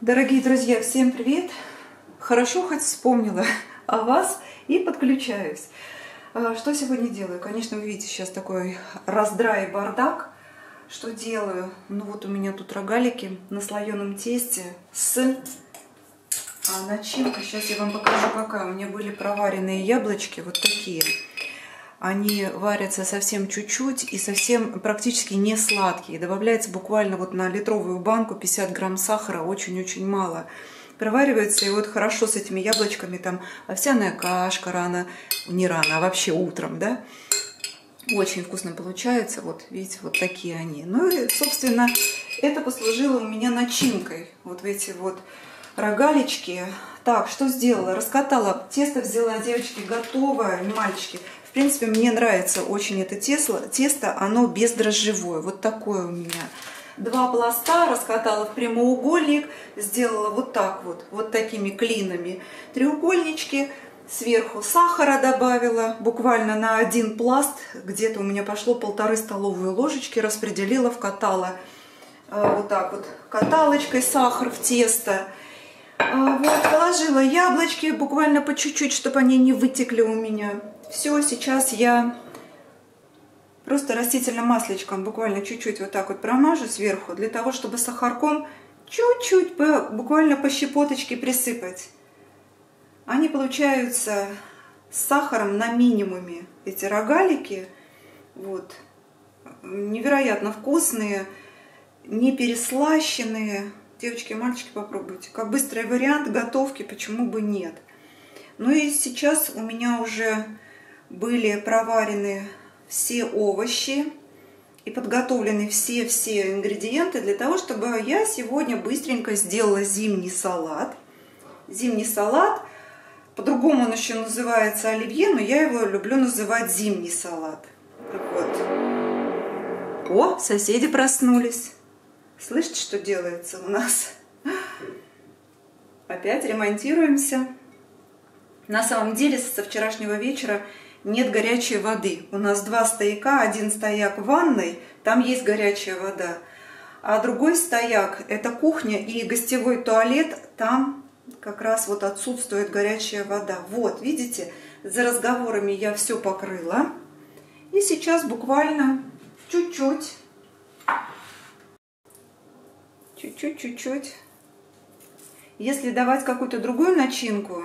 Дорогие друзья, всем привет! Хорошо хоть вспомнила о вас и подключаюсь. А, что сегодня делаю? Конечно, вы видите сейчас такой раздрай и бардак. Что делаю? Ну вот у меня тут рогалики на слоеном тесте с а, начинкой. Сейчас я вам покажу, какая. У меня были проваренные яблочки, вот такие. Они варятся совсем чуть-чуть и совсем практически не сладкие. Добавляется буквально вот на литровую банку 50 грамм сахара, очень-очень мало. Проваривается и вот хорошо с этими яблочками, там овсяная кашка рано, не рано, а вообще утром, да. Очень вкусно получается, вот видите, вот такие они. Ну и, собственно, это послужило у меня начинкой. Вот эти вот рогалички. Так, что сделала? Раскатала, тесто взяла, девочки, готовое, мальчики. В принципе, мне нравится очень это тесто, тесто, оно бездрожжевое, вот такое у меня. Два пласта раскатала в прямоугольник, сделала вот так вот, вот такими клинами треугольнички, сверху сахара добавила, буквально на один пласт, где-то у меня пошло полторы столовые ложечки, распределила, вкатала э, вот так вот каталочкой сахар в тесто. Э, вот, положила яблочки буквально по чуть-чуть, чтобы они не вытекли у меня. Все, сейчас я просто растительным масличком буквально чуть-чуть вот так вот промажу сверху, для того, чтобы сахарком чуть-чуть, буквально по щепоточке присыпать. Они получаются с сахаром на минимуме, эти рогалики. Вот. Невероятно вкусные, не переслащенные. Девочки и мальчики, попробуйте. Как быстрый вариант готовки, почему бы нет. Ну и сейчас у меня уже были проварены все овощи и подготовлены все-все ингредиенты для того, чтобы я сегодня быстренько сделала зимний салат. Зимний салат, по-другому он еще называется оливье, но я его люблю называть зимний салат. Вот. О, соседи проснулись. Слышите, что делается у нас? Опять ремонтируемся. На самом деле, со вчерашнего вечера нет горячей воды. У нас два стояка, один стояк в ванной, там есть горячая вода. А другой стояк – это кухня и гостевой туалет, там как раз вот отсутствует горячая вода. Вот, видите, за разговорами я все покрыла. И сейчас буквально чуть-чуть, чуть-чуть, чуть-чуть. Если давать какую-то другую начинку,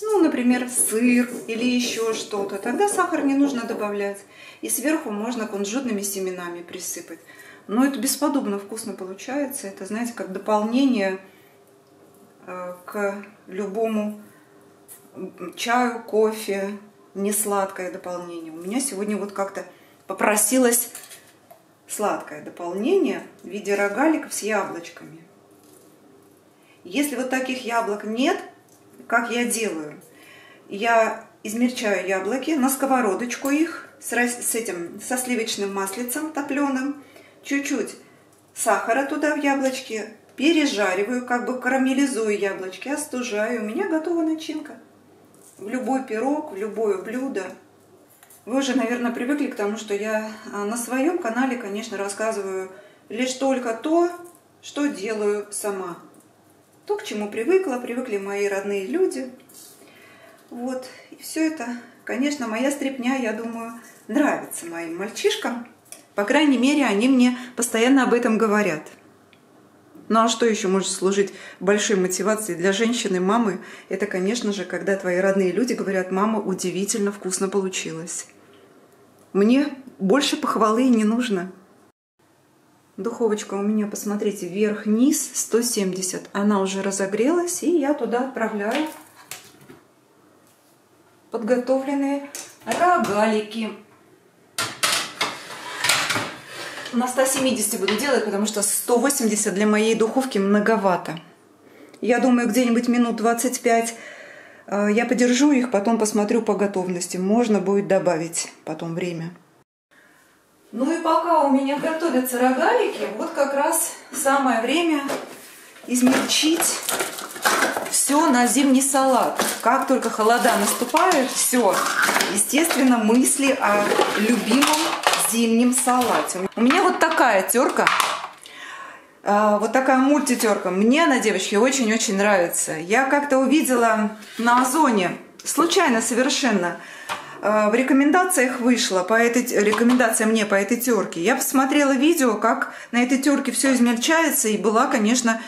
ну, например, сыр или еще что-то, тогда сахар не нужно добавлять. И сверху можно кунжутными семенами присыпать. Но это бесподобно вкусно получается. Это, знаете, как дополнение э, к любому чаю, кофе, не сладкое дополнение. У меня сегодня вот как-то попросилось сладкое дополнение в виде рогаликов с яблочками. Если вот таких яблок нет, как я делаю? Я измельчаю яблоки, на сковородочку их с, с этим, со сливочным маслицем топленым, чуть-чуть сахара туда в яблочки, пережариваю, как бы карамелизую яблочки, остужаю. У меня готова начинка. В любой пирог, в любое блюдо. Вы уже, наверное, привыкли к тому, что я а, на своем канале, конечно, рассказываю лишь только то, что делаю сама то, к чему привыкла, привыкли мои родные люди. Вот, и все это, конечно, моя стрепня, я думаю, нравится моим мальчишкам. По крайней мере, они мне постоянно об этом говорят. Ну а что еще может служить большой мотивацией для женщины, мамы? Это, конечно же, когда твои родные люди говорят, мама, удивительно вкусно получилось. Мне больше похвалы не нужно. Духовочка у меня, посмотрите, вверх-низ 170. Она уже разогрелась, и я туда отправляю подготовленные рогалики. На 170 буду делать, потому что 180 для моей духовки многовато. Я думаю, где-нибудь минут 25 э, я подержу их, потом посмотрю по готовности. Можно будет добавить потом время. Ну и пока у меня готовятся рогалики, вот как раз самое время измельчить все на зимний салат. Как только холода наступают, все, естественно, мысли о любимом зимнем салате. У меня вот такая терка. А, вот такая мультитерка. Мне она, девочки, очень-очень нравится. Я как-то увидела на Озоне, случайно совершенно, а, в рекомендациях вышла по этой рекомендация мне по этой терке. Я посмотрела видео, как на этой терке все измельчается, и была, конечно,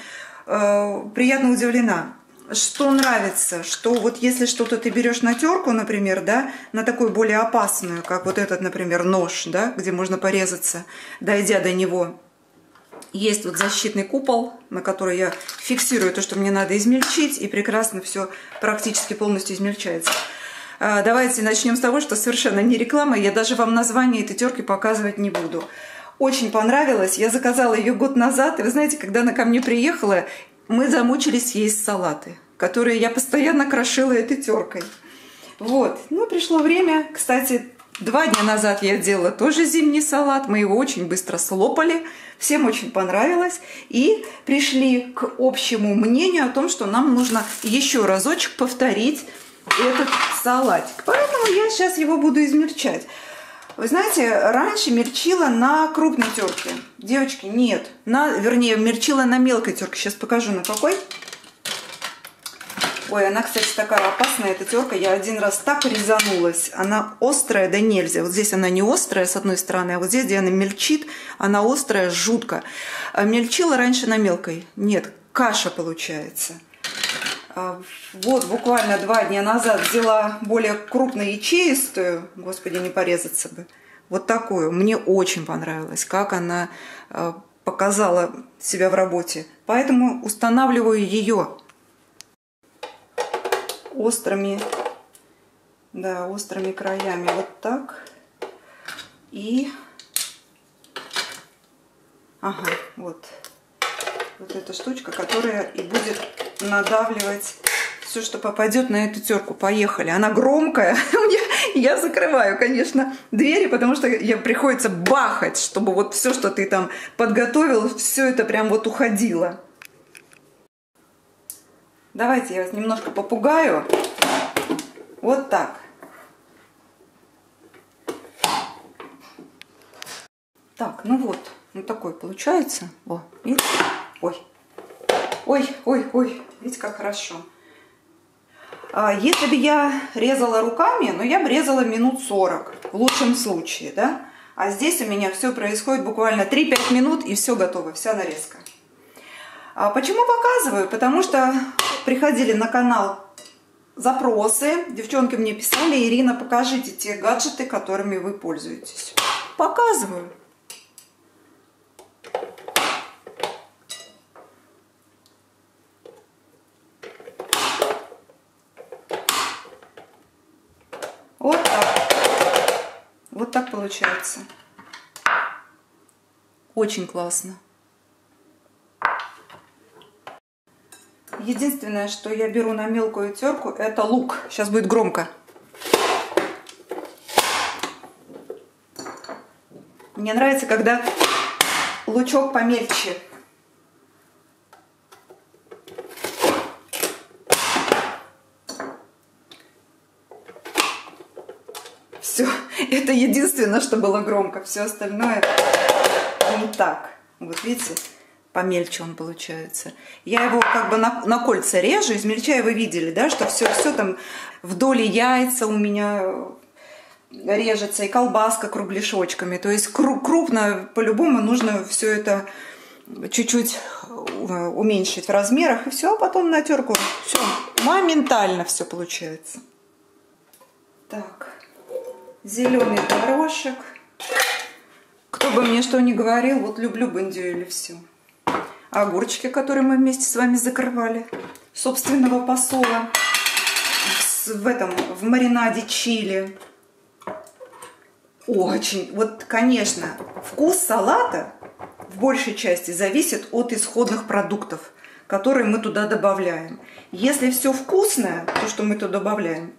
а, приятно удивлена. Что нравится, что вот если что-то ты берешь на терку, например, да, на такую более опасную, как вот этот, например, нож, да, где можно порезаться, дойдя до него, есть вот защитный купол, на который я фиксирую то, что мне надо измельчить, и прекрасно все практически полностью измельчается. А, давайте начнем с того, что совершенно не реклама, я даже вам название этой терки показывать не буду. Очень понравилось, я заказала ее год назад, и вы знаете, когда она ко мне приехала, мы замучились есть салаты, которые я постоянно крошила этой теркой. Вот, ну пришло время, кстати, Два дня назад я делала тоже зимний салат, мы его очень быстро слопали, всем очень понравилось. И пришли к общему мнению о том, что нам нужно еще разочек повторить этот салатик. Поэтому я сейчас его буду измельчать. Вы знаете, раньше мерчила на крупной терке. Девочки, нет. На, вернее, мерчила на мелкой терке. Сейчас покажу, на какой. Ой, она, кстати, такая опасная, эта терка. Я один раз так резанулась. Она острая, да нельзя. Вот здесь она не острая, с одной стороны, а вот здесь, где она мельчит, она острая, жутко. А мельчила раньше на мелкой. Нет, каша получается. А, вот буквально два дня назад взяла более крупную ячеистую, господи, не порезаться бы, вот такую. Мне очень понравилось, как она а, показала себя в работе. Поэтому устанавливаю ее острыми, да, острыми краями. Вот так. И, ага, вот. Вот эта штучка, которая и будет надавливать все, что попадет на эту терку. Поехали. Она громкая. Я закрываю, конечно, двери, потому что я приходится бахать, чтобы вот все, что ты там подготовил, все это прям вот уходило. Давайте я вас немножко попугаю. Вот так. Так, ну вот, ну такой получается. О, видите? Ой, ой, ой, ой, видите, как хорошо. А если бы я резала руками, ну я бы резала минут 40, в лучшем случае, да? А здесь у меня все происходит буквально 3-5 минут и все готово, вся нарезка. А почему показываю? Потому что приходили на канал запросы, девчонки мне писали, Ирина, покажите те гаджеты, которыми вы пользуетесь. Показываю. Вот так. Вот так получается. Очень классно. Единственное, что я беру на мелкую терку, это лук. Сейчас будет громко. Мне нравится, когда лучок помельче. Все, это единственное, что было громко. Все остальное не так. Вот видите? Помельче он получается. Я его как бы на, на кольца режу, измельчаю, вы видели, да, что все, все там вдоль яйца у меня режется, и колбаска кругляшочками. То есть крупно, по-любому нужно все это чуть-чуть э, уменьшить в размерах, и все, а потом на терку. Все, моментально все получается. Так, зеленый горошек. Кто бы мне что ни говорил, вот люблю бандюэли все огурчики, которые мы вместе с вами закрывали, собственного посола, в этом, в маринаде чили. Очень, вот, конечно, вкус салата в большей части зависит от исходных продуктов, которые мы туда добавляем. Если все вкусное, то, что мы туда добавляем,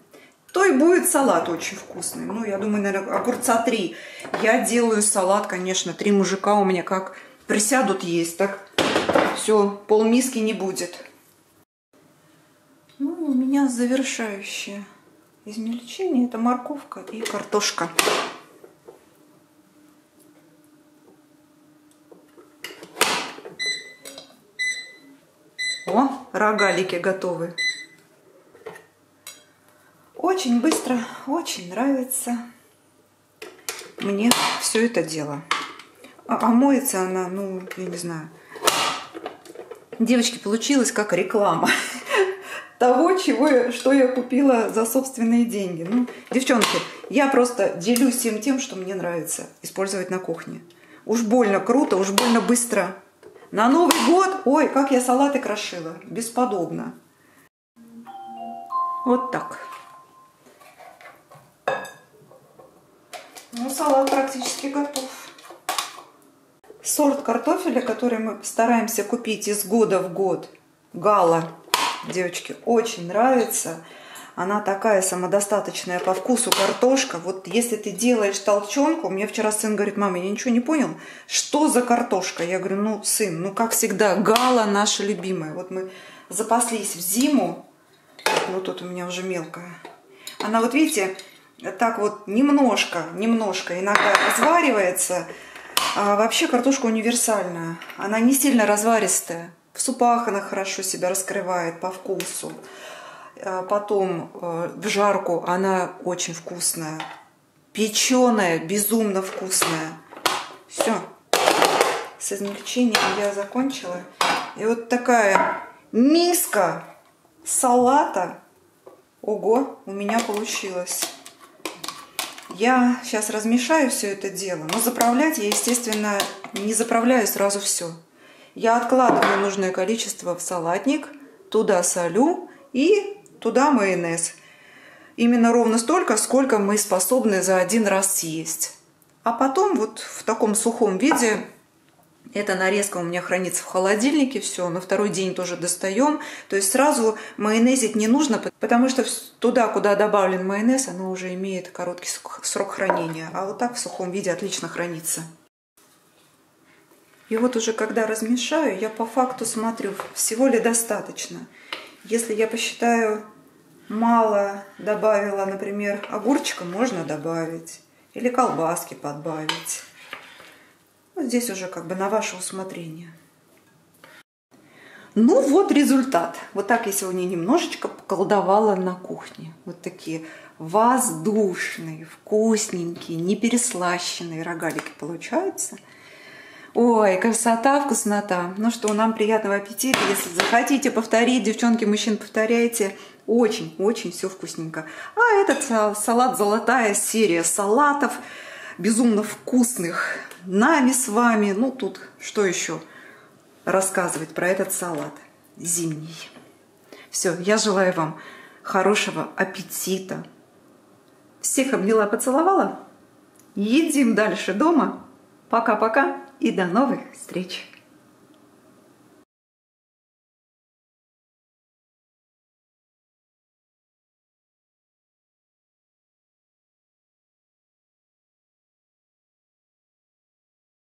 то и будет салат очень вкусный. Ну, я думаю, наверное, огурца три. Я делаю салат, конечно, три мужика у меня как присядут есть, так все, полмиски не будет. Ну, у меня завершающее измельчение. Это морковка и картошка. О, рогалики готовы. Очень быстро, очень нравится мне все это дело. А, а моется она, ну, я не знаю. Девочки, получилось как реклама того, чего, что я купила за собственные деньги. Ну, девчонки, я просто делюсь всем тем, что мне нравится использовать на кухне. Уж больно круто, уж больно быстро. На Новый год, ой, как я салаты крошила, бесподобно. Вот так. Ну, салат практически готов. Сорт картофеля, который мы стараемся купить из года в год, гала, девочки, очень нравится. Она такая самодостаточная по вкусу картошка. Вот если ты делаешь толченку, мне вчера сын говорит, мама, я ничего не понял, что за картошка? Я говорю, ну, сын, ну, как всегда, гала наша любимая. Вот мы запаслись в зиму, ну, тут у меня уже мелкая. Она, вот видите, так вот немножко, немножко иногда разваривается. А вообще картошка универсальная. Она не сильно разваристая. В супах она хорошо себя раскрывает по вкусу. А потом э, в жарку она очень вкусная. Печеная, безумно вкусная. Все. С измельчением я закончила. И вот такая миска салата. Ого, у меня получилось. Я сейчас размешаю все это дело, но заправлять я, естественно, не заправляю сразу все. Я откладываю нужное количество в салатник, туда солю и туда майонез. Именно ровно столько, сколько мы способны за один раз съесть. А потом вот в таком сухом виде эта нарезка у меня хранится в холодильнике, все, на второй день тоже достаем. То есть сразу майонезить не нужно, потому что туда, куда добавлен майонез, оно уже имеет короткий срок хранения. А вот так в сухом виде отлично хранится. И вот уже когда размешаю, я по факту смотрю, всего ли достаточно. Если я посчитаю мало добавила, например, огурчика, можно добавить. Или колбаски подбавить. Вот здесь уже как бы на ваше усмотрение. Ну вот результат. Вот так я сегодня немножечко поколдовала на кухне. Вот такие воздушные, вкусненькие, не переслащенные рогалики получаются. Ой, красота, вкуснота. Ну что, нам приятного аппетита. Если захотите повторить, девчонки, мужчин, повторяйте. Очень-очень все вкусненько. А этот салат «Золотая серия салатов» безумно вкусных нами с вами. Ну, тут что еще рассказывать про этот салат зимний. Все, я желаю вам хорошего аппетита. Всех обняла, поцеловала. Едим дальше дома. Пока-пока и до новых встреч!